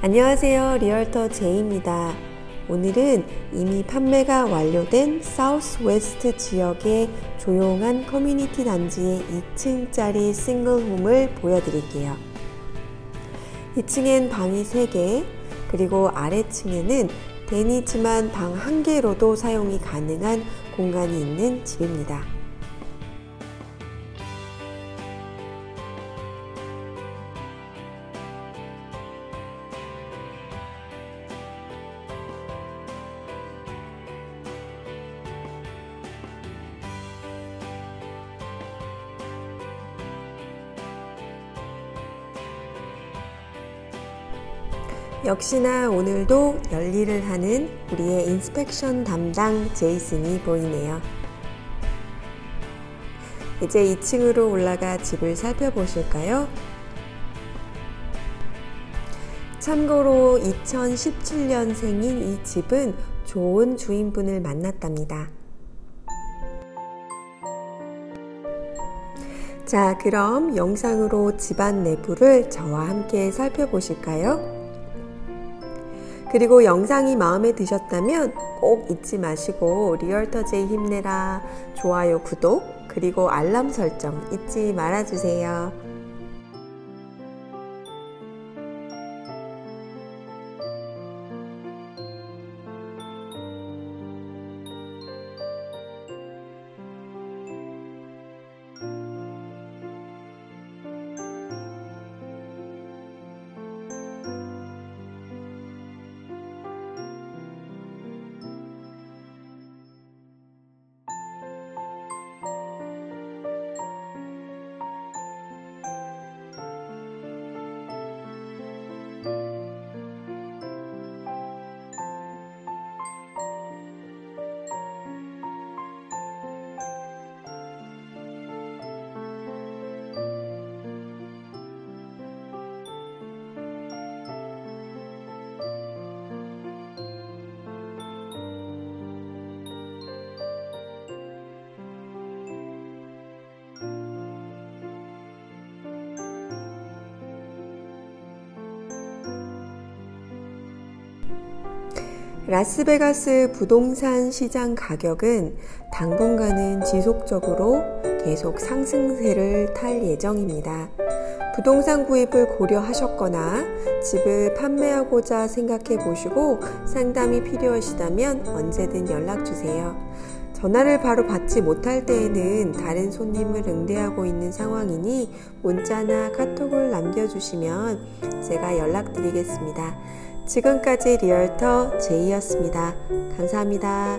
안녕하세요. realtor 제이입니다. 오늘은 이미 판매가 완료된 Southwest 지역의 조용한 커뮤니티 단지의 2층짜리 single home을 보여드릴게요. 2층엔 방이 3개, 그리고 아래층에는 den이지만 방 1개로도 사용이 가능한 공간이 있는 집입니다. 역시나 오늘도 열일을 하는 우리의 인스펙션 담당 제이슨이 보이네요. 이제 2층으로 올라가 집을 살펴보실까요? 참고로 2017년생인 이 집은 좋은 주인분을 만났답니다. 자, 그럼 영상으로 집안 내부를 저와 함께 살펴보실까요? 그리고 영상이 마음에 드셨다면 꼭 잊지 마시고 리얼터제이 힘내라 좋아요 구독 그리고 알람 설정 잊지 말아주세요. 라스베가스 부동산 시장 가격은 당분간은 지속적으로 계속 상승세를 탈 예정입니다. 부동산 구입을 고려하셨거나 집을 판매하고자 생각해 보시고 상담이 필요하시다면 언제든 연락 주세요. 전화를 바로 받지 못할 때에는 다른 손님을 응대하고 있는 상황이니 문자나 카톡을 남겨주시면 제가 연락드리겠습니다. 지금까지 리얼터 제이였습니다. 감사합니다.